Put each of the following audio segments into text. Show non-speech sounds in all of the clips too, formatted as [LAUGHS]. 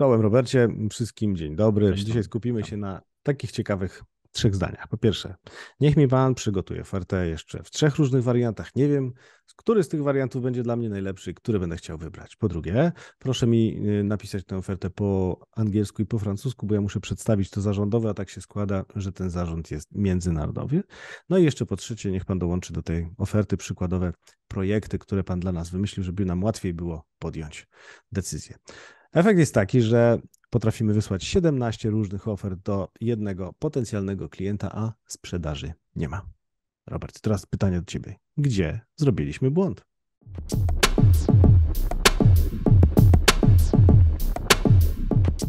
Czołem Robercie, wszystkim dzień dobry. Dzisiaj skupimy się na takich ciekawych trzech zdaniach. Po pierwsze, niech mi Pan przygotuje ofertę jeszcze w trzech różnych wariantach. Nie wiem, który z tych wariantów będzie dla mnie najlepszy, który będę chciał wybrać. Po drugie, proszę mi y, napisać tę ofertę po angielsku i po francusku, bo ja muszę przedstawić to zarządowe, a tak się składa, że ten zarząd jest międzynarodowy. No i jeszcze po trzecie, niech Pan dołączy do tej oferty przykładowe projekty, które Pan dla nas wymyślił, żeby nam łatwiej było podjąć decyzję. Efekt jest taki, że potrafimy wysłać 17 różnych ofert do jednego potencjalnego klienta, a sprzedaży nie ma. Robert, teraz pytanie do Ciebie. Gdzie zrobiliśmy błąd?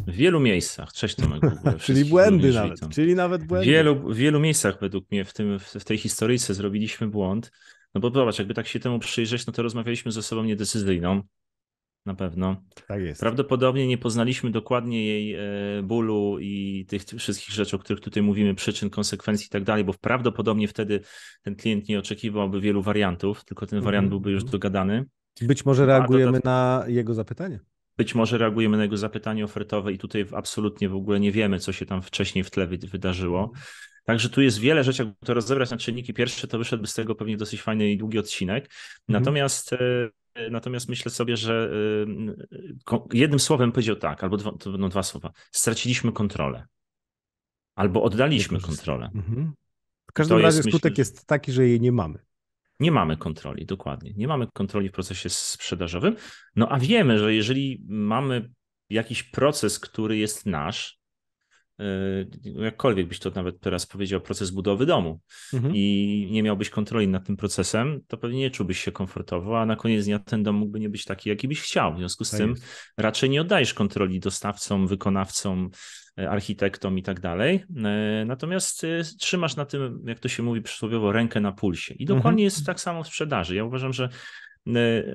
W wielu miejscach. Cześć Tomek. [LAUGHS] czyli błędy nawet. Czyli nawet błędy. W wielu, w wielu miejscach według mnie w, tym, w tej historyjce zrobiliśmy błąd. No bo zobacz, jakby tak się temu przyjrzeć, no to rozmawialiśmy ze sobą niedecyzyjną na pewno. Tak jest. Prawdopodobnie nie poznaliśmy dokładnie jej e, bólu i tych wszystkich rzeczy, o których tutaj mówimy, przyczyn, konsekwencji i tak dalej, bo prawdopodobnie wtedy ten klient nie oczekiwałby wielu wariantów, tylko ten wariant mm -hmm. byłby już mhm. dogadany. Być może reagujemy na jego zapytanie. Być może reagujemy na jego zapytanie ofertowe i tutaj absolutnie w ogóle nie wiemy, co się tam wcześniej w tle wydarzyło. Mhm. Także tu jest wiele rzeczy, jakby to rozebrać na czynniki pierwsze, to wyszedłby z tego pewnie dosyć fajny i długi odcinek. Mhm. Natomiast e, Natomiast myślę sobie, że y, jednym słowem powiedział tak, albo dwa, to będą dwa słowa. Straciliśmy kontrolę. Albo oddaliśmy kontrolę. Mhm. W każdym to razie jest, skutek myślę, jest taki, że jej nie mamy. Nie mamy kontroli, dokładnie. Nie mamy kontroli w procesie sprzedażowym. No a wiemy, że jeżeli mamy jakiś proces, który jest nasz, E, jakkolwiek byś to nawet teraz powiedział, proces budowy domu mhm. i nie miałbyś kontroli nad tym procesem, to pewnie nie czułbyś się komfortowo, a na koniec dnia ten dom mógłby nie być taki, jaki byś chciał. W związku z tak tym jest. raczej nie oddajesz kontroli dostawcom, wykonawcom, e, architektom i tak dalej. E, natomiast trzymasz na tym, jak to się mówi przysłowiowo, rękę na pulsie. I dokładnie mhm. jest tak samo w sprzedaży. Ja uważam, że E, e,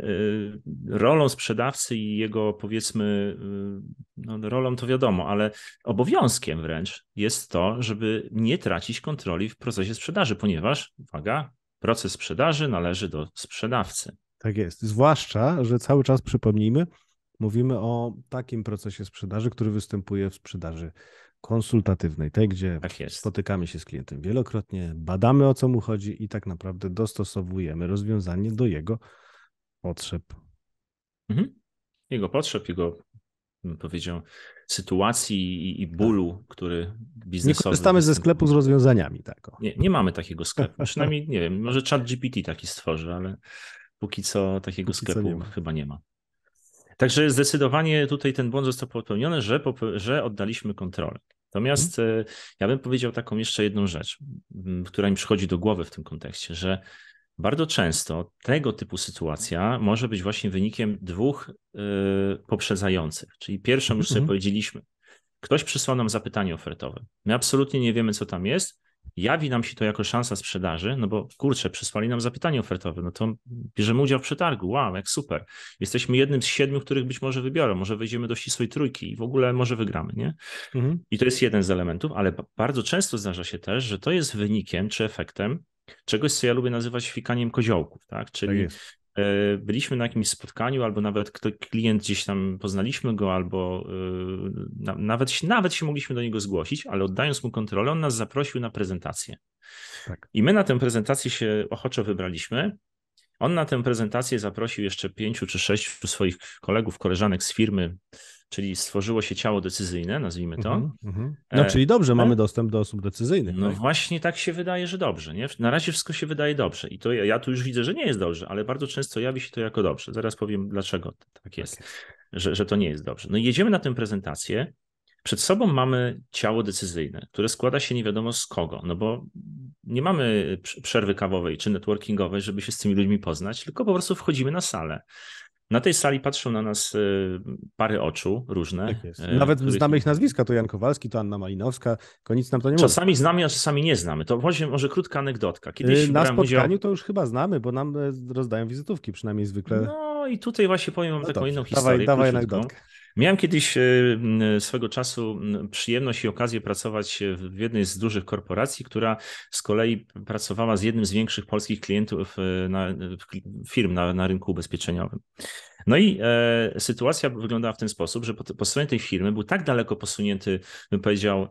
rolą sprzedawcy i jego powiedzmy, e, no, rolą to wiadomo, ale obowiązkiem wręcz jest to, żeby nie tracić kontroli w procesie sprzedaży, ponieważ, uwaga, proces sprzedaży należy do sprzedawcy. Tak jest. Zwłaszcza, że cały czas przypomnijmy, mówimy o takim procesie sprzedaży, który występuje w sprzedaży konsultatywnej, tej, gdzie tak spotykamy się z klientem wielokrotnie, badamy o co mu chodzi i tak naprawdę dostosowujemy rozwiązanie do jego potrzeb. Mhm. Jego potrzeb, jego powiedział, sytuacji i, i bólu, który biznesowy... Nie korzystamy ze sklepu z rozwiązaniami. Tak. Nie, nie mamy takiego sklepu. [LAUGHS] Przynajmniej, nie wiem, może chat GPT taki stworzy, ale póki co takiego póki sklepu nie chyba nie ma. Także zdecydowanie tutaj ten błąd został popełniony, że, że oddaliśmy kontrolę. Natomiast hmm. ja bym powiedział taką jeszcze jedną rzecz, która mi przychodzi do głowy w tym kontekście, że bardzo często tego typu sytuacja może być właśnie wynikiem dwóch yy, poprzedzających. Czyli pierwszą już sobie mm -hmm. powiedzieliśmy, ktoś przysłał nam zapytanie ofertowe. My absolutnie nie wiemy, co tam jest. Jawi nam się to jako szansa sprzedaży, no bo kurczę, przysłali nam zapytanie ofertowe, no to bierzemy udział w przetargu. Wow, jak super. Jesteśmy jednym z siedmiu, których być może wybiorą. Może wejdziemy do ścisłej trójki i w ogóle może wygramy, nie? Mhm. I to jest jeden z elementów, ale bardzo często zdarza się też, że to jest wynikiem czy efektem czegoś, co ja lubię nazywać fikaniem koziołków, tak? Czyli tak byliśmy na jakimś spotkaniu, albo nawet klient gdzieś tam poznaliśmy go, albo e, nawet, nawet się mogliśmy do niego zgłosić, ale oddając mu kontrolę, on nas zaprosił na prezentację. Tak. I my na tę prezentację się ochoczo wybraliśmy. On na tę prezentację zaprosił jeszcze pięciu czy sześciu swoich kolegów, koleżanek z firmy, czyli stworzyło się ciało decyzyjne, nazwijmy to. Mm -hmm. No, czyli dobrze, e, mamy dostęp do osób decyzyjnych. No tak? właśnie tak się wydaje, że dobrze. Nie? Na razie wszystko się wydaje dobrze i to ja, ja tu już widzę, że nie jest dobrze, ale bardzo często jawi się to jako dobrze. Zaraz powiem, dlaczego tak jest, tak jest. Że, że to nie jest dobrze. No i jedziemy na tę prezentację. Przed sobą mamy ciało decyzyjne, które składa się nie wiadomo z kogo, no bo nie mamy przerwy kawowej czy networkingowej, żeby się z tymi ludźmi poznać, tylko po prostu wchodzimy na salę. Na tej sali patrzą na nas y, pary oczu różne. Tak jest. Y, Nawet których... znamy ich nazwiska, to Jan Kowalski, to Anna Malinowska, tylko nic nam to nie mówi. Czasami znamy, a czasami nie znamy. To właśnie może krótka anegdotka. Kiedyś y, na spotkaniu udział... to już chyba znamy, bo nam rozdają wizytówki, przynajmniej zwykle. No i tutaj właśnie powiem wam no taką dobrze. inną historię. Dawaj, dawaj anegdotkę. Miałem kiedyś swego czasu przyjemność i okazję pracować w jednej z dużych korporacji, która z kolei pracowała z jednym z większych polskich klientów na, firm na, na rynku ubezpieczeniowym. No i e, sytuacja wyglądała w ten sposób, że po, po stronie tej firmy był tak daleko posunięty, bym powiedział, e,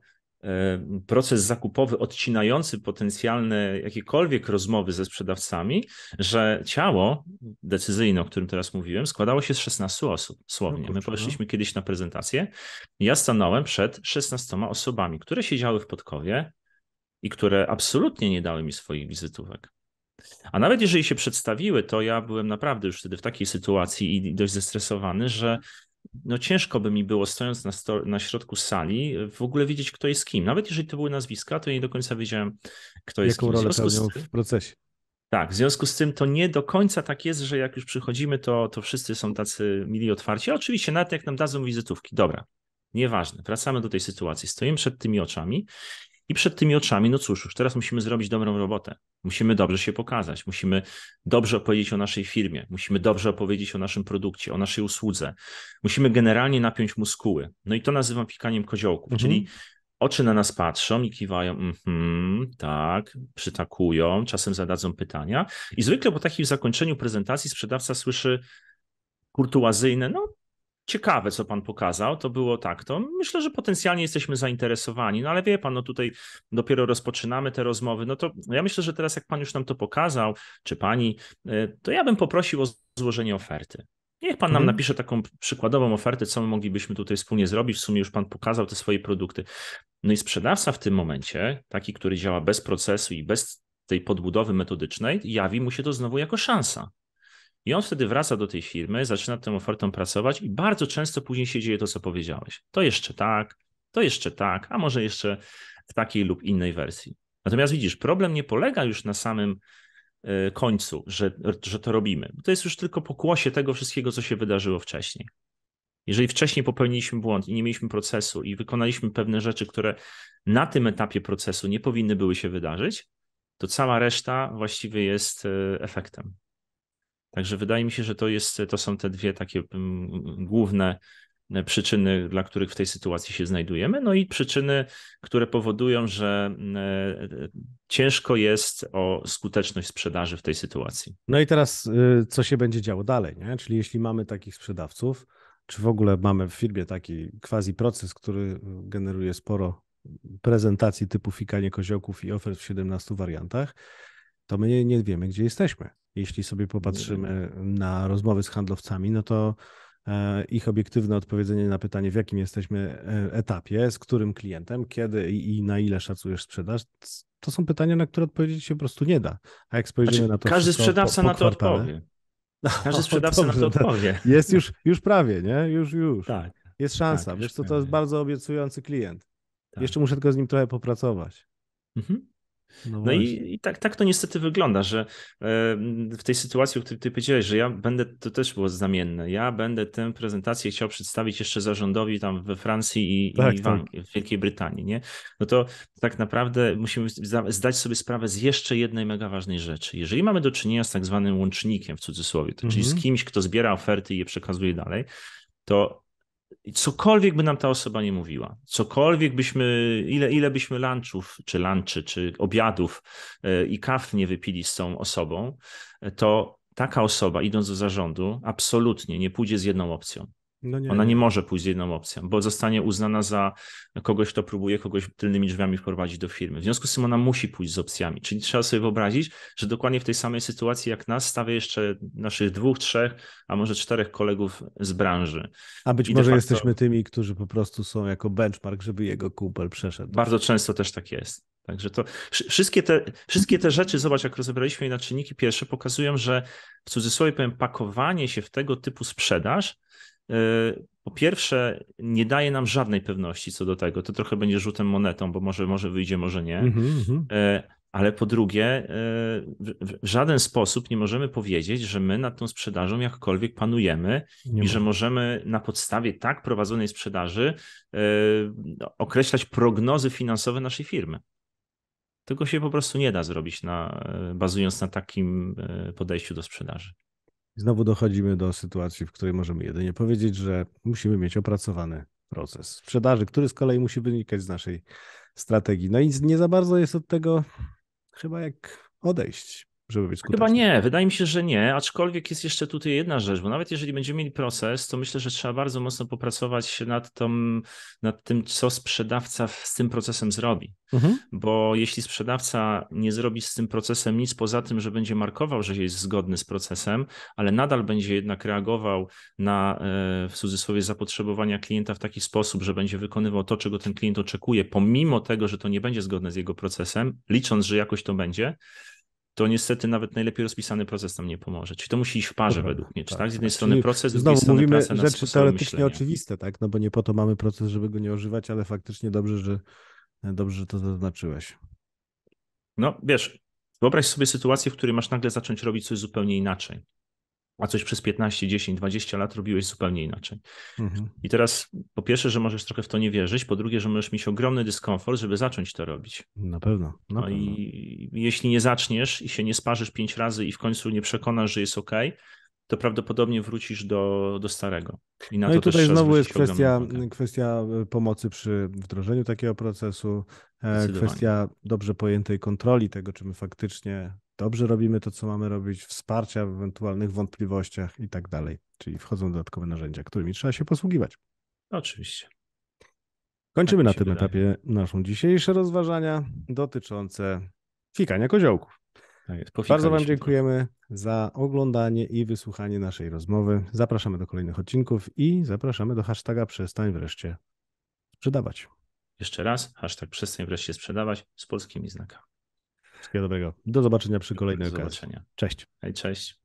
proces zakupowy odcinający potencjalne jakiekolwiek rozmowy ze sprzedawcami, że ciało decyzyjne, o którym teraz mówiłem, składało się z 16 osób, słownie. My no. poszliśmy kiedyś na prezentację. Ja stanąłem przed 16 osobami, które siedziały w Podkowie i które absolutnie nie dały mi swoich wizytówek. A nawet jeżeli się przedstawiły, to ja byłem naprawdę już wtedy w takiej sytuacji i dość zestresowany, że no ciężko by mi było stojąc na, sto, na środku sali w ogóle wiedzieć, kto jest kim. Nawet jeżeli to były nazwiska, to nie do końca wiedziałem, kto jest Jaką kim. Jaką rolę pełnią w procesie. Tak, w związku z tym to nie do końca tak jest, że jak już przychodzimy, to, to wszyscy są tacy mili otwarci. oczywiście, nawet jak nam dadzą wizytówki, dobra, nieważne, wracamy do tej sytuacji. Stoimy przed tymi oczami i przed tymi oczami, no cóż, już teraz musimy zrobić dobrą robotę. Musimy dobrze się pokazać, musimy dobrze opowiedzieć o naszej firmie, musimy dobrze opowiedzieć o naszym produkcie, o naszej usłudze. Musimy generalnie napiąć muskuły. No i to nazywam pikaniem koziołków, mhm. czyli oczy na nas patrzą i kiwają, mm tak, przytakują, czasem zadadzą pytania. I zwykle po takim zakończeniu prezentacji sprzedawca słyszy kurtuazyjne, no ciekawe, co pan pokazał. To było tak, to myślę, że potencjalnie jesteśmy zainteresowani, no ale wie pan, no tutaj dopiero rozpoczynamy te rozmowy. No to ja myślę, że teraz jak pan już nam to pokazał, czy pani, y, to ja bym poprosił o złożenie oferty. Niech pan nam hmm. napisze taką przykładową ofertę, co my moglibyśmy tutaj wspólnie zrobić. W sumie już pan pokazał te swoje produkty. No i sprzedawca w tym momencie, taki, który działa bez procesu i bez tej podbudowy metodycznej, jawi mu się to znowu jako szansa. I on wtedy wraca do tej firmy, zaczyna tę ofertą pracować i bardzo często później się dzieje to, co powiedziałeś. To jeszcze tak, to jeszcze tak, a może jeszcze w takiej lub innej wersji. Natomiast widzisz, problem nie polega już na samym e, końcu, że, że to robimy. To jest już tylko pokłosie tego wszystkiego, co się wydarzyło wcześniej. Jeżeli wcześniej popełniliśmy błąd i nie mieliśmy procesu i wykonaliśmy pewne rzeczy, które na tym etapie procesu nie powinny były się wydarzyć, to cała reszta właściwie jest e, efektem. Także wydaje mi się, że to, jest, to są te dwie takie mm, główne przyczyny, dla których w tej sytuacji się znajdujemy, no i przyczyny, które powodują, że mm, e, ciężko jest o skuteczność sprzedaży w tej sytuacji. No i teraz y, co się będzie działo dalej, nie? Czyli jeśli mamy takich sprzedawców, czy w ogóle mamy w firmie taki quasi proces, który generuje sporo prezentacji typu fikanie koziołków i ofert w 17 wariantach, to my nie, nie wiemy, gdzie jesteśmy. Jeśli sobie popatrzymy na rozmowy z handlowcami, no to e, ich obiektywne odpowiedzenie na pytanie, w jakim jesteśmy e, etapie, z którym klientem, kiedy i na ile szacujesz sprzedaż, to są pytania, na które odpowiedzieć się po prostu nie da. A jak spojrzymy znaczy, na to. Każdy sprzedawca po, po na to odpowie. [LAUGHS] Każdy sprzedawca no, na to odpowie. Jest już, już prawie, nie? Już, już. Tak. Jest szansa. Tak, Wiesz co, to jest bardzo obiecujący klient. Tak. Jeszcze muszę tylko z nim trochę popracować. Mhm. No, no i, i, tak, tak to niestety wygląda, że w tej sytuacji, o której ty powiedziałeś, że ja będę, to też było znamienne, ja będę tę prezentację chciał przedstawić jeszcze zarządowi tam we Francji i, tak, i w, tak. w Wielkiej Brytanii, nie? No to tak naprawdę musimy zdać sobie sprawę z jeszcze jednej mega ważnej rzeczy. Jeżeli mamy do czynienia z tak zwanym łącznikiem w cudzysłowie, to, czyli z mhm. kimś, kto zbiera oferty i je przekazuje dalej, to cokolwiek by nam ta osoba nie mówiła, cokolwiek byśmy, ile, ile byśmy lunchów, czy lunchy, czy obiadów e, i kaw nie wypili z tą osobą, e, to taka osoba, idąc do zarządu, absolutnie nie pójdzie z jedną opcją. No nie, Ona nie, może pójść z jedną opcją, bo zostanie uznana za kogoś, kto próbuje kogoś tylnymi drzwiami wprowadzić do firmy. W związku z tym ona musi pójść z opcjami. Czyli trzeba sobie wyobrazić, że dokładnie w tej samej sytuacji jak nas stawia jeszcze naszych dwóch, trzech, a może czterech kolegów z branży. A być I może facto... jesteśmy tymi, którzy po prostu są jako benchmark, żeby jego kumpel przeszedł. Bardzo często też tak jest. Także to wszystkie te, wszystkie te rzeczy, zobacz, jak rozebraliśmy je na czynniki pierwsze, pokazują, że w cudzysłowie powiem, pakowanie się w tego typu sprzedaż po pierwsze, nie daje nam żadnej pewności co do tego. To trochę będzie rzutem monetą, bo może, może wyjdzie, może nie. Mm -hmm. Ale po drugie, e, w żaden sposób nie możemy powiedzieć, że my nad tą sprzedażą jakkolwiek panujemy nie i że możemy na podstawie tak prowadzonej sprzedaży określać prognozy finansowe naszej firmy. Tego się po prostu nie da zrobić, na, bazując na takim podejściu do sprzedaży. Znowu dochodzimy do sytuacji, w której możemy jedynie powiedzieć, że musimy mieć opracowany proces sprzedaży, który z kolei musi wynikać z naszej strategii. No i nie za bardzo jest od tego chyba jak odejść żeby być skuteczny? Chyba nie, wydaje mi się, że nie, aczkolwiek jest jeszcze tutaj jedna rzecz, bo nawet jeżeli będziemy mieli proces, to myślę, że trzeba bardzo mocno popracować nad, tą, nad tym, co sprzedawca z tym procesem zrobi. Mhm. Bo jeśli sprzedawca nie zrobi z tym procesem nic poza tym, że będzie markował, że jest zgodny z procesem, ale nadal będzie jednak reagował na e, w cudzysłowie zapotrzebowania klienta w taki sposób, że będzie wykonywał to, czego ten klient oczekuje, pomimo tego, że to nie będzie zgodne z jego procesem, licząc, że jakoś to będzie, to niestety nawet najlepiej rozpisany proces tam nie pomoże. Czyli to musi iść w parze Dobra, według mnie. Czy tak, tak? Z jednej tak. strony proces, z drugiej strony mówimy praca rzeczy teoretycznie myślenia. oczywiste, tak? No bo nie po to mamy proces, żeby go nie używać, ale faktycznie dobrze, że dobrze, że to zaznaczyłeś. No wiesz, wyobraź sobie sytuację, w której masz nagle zacząć robić coś zupełnie inaczej a coś przez 15, 10, 20 lat robiłeś zupełnie inaczej. Mhm. I teraz po pierwsze, że możesz trochę w to nie wierzyć, po drugie, że możesz mieć ogromny dyskomfort, żeby zacząć to robić. Na pewno. Na no pewno. i jeśli nie zaczniesz i się nie sparzysz pięć razy i w końcu nie przekonasz, że jest ok, to prawdopodobnie wrócisz do, do starego. I no i tutaj znowu jest kwestia, kwestia e, pomocy przy wdrożeniu takiego procesu, e, kwestia dobrze pojętej kontroli tego, czy my faktycznie dobrze robimy to, co mamy robić, wsparcia w ewentualnych wątpliwościach i tak dalej. Czyli wchodzą dodatkowe narzędzia, którymi trzeba się posługiwać. Oczywiście. Kończymy tak na tym wydaje. etapie naszą dzisiejsze rozważania dotyczące fikania koziołków. Tak jest, Bardzo Wam dziękujemy za oglądanie i wysłuchanie naszej rozmowy. Zapraszamy do kolejnych odcinków i zapraszamy do hashtaga przestań wreszcie sprzedawać. Jeszcze raz, hashtag przestań wreszcie sprzedawać z polskimi znakami. Wszystkiego dobrego. Do zobaczenia przy kolejnej Do okazji. zobaczenia. Cześć. Hej, cześć.